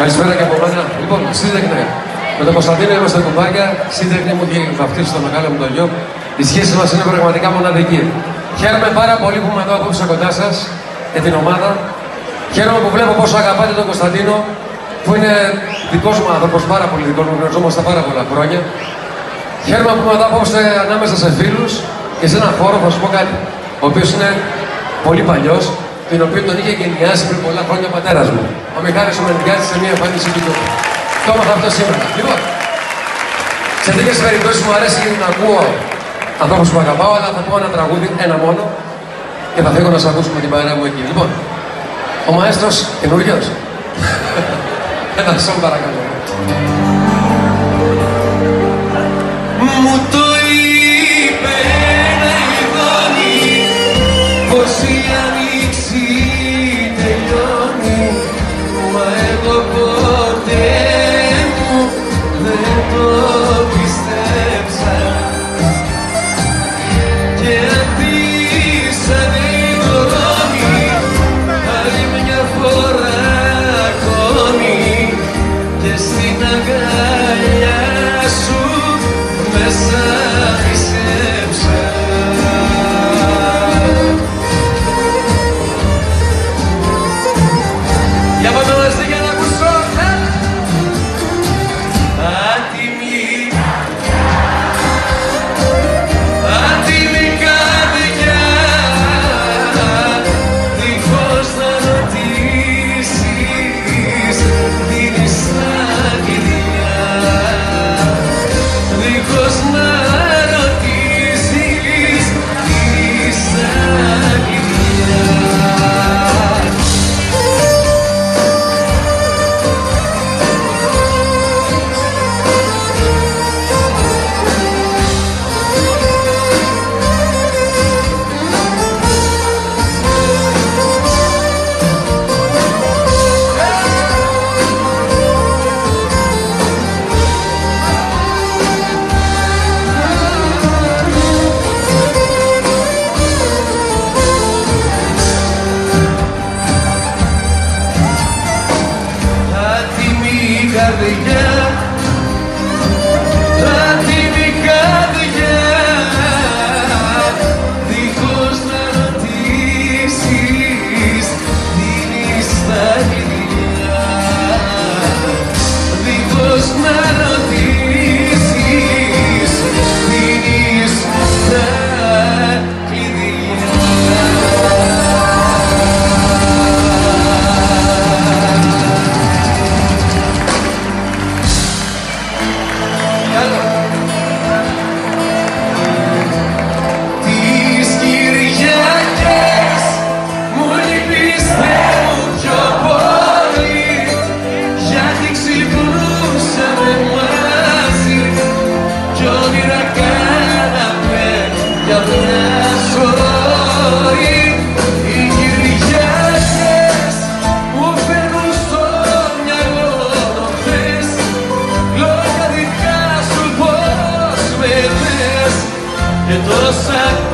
Καλησπέρα και από μένα. Λοιπόν, σύντεκνε. Με τον Κωνσταντίνο είμαστε κουμπάκια. Σύντεκνε μου και βαφτίσει στο μεγάλο μου το γιο. Η σχέση μας είναι πραγματικά μοναδική. Χαίρομαι πάρα πολύ που είμαι εδώ απόψε κοντά σας και την ομάδα. Χαίρομαι που βλέπω πόσο αγαπάτε τον Κωνσταντίνο, που είναι δικός μου άνθρωπος, πάρα πολύ δικός μου, γνωριζόμαστε πάρα πολλά χρόνια. Χαίρομαι που είμαι εδώ απόψε ανάμεσα σε φίλους και σε έναν χώρο, θα σου πω κάτι, ο οποίος είναι πολύ παλιός, την οποία τον είχε γενιάσει πριν πολλά χρόνια ο πατέρας μου. Ο Μιχάλης ο Μενδιάτης σε μια εμφάνιση του τόπου. Το έμαθα αυτό σήμερα. Λοιπόν, σε τέτοιες περιπτώσεις μου αρέσει να ακούω ανθρώπους που αγαπάω, αλλά θα πω ένα τραγούδι, ένα μόνο, και θα φύγω να σας ακούσουμε την παρέα μου εκεί. Λοιπόν, ο μαέστρος καινούριος. ένα σόλ παρακαλώ. Στην αγκαλιά σου μέσα me trouxe aqui.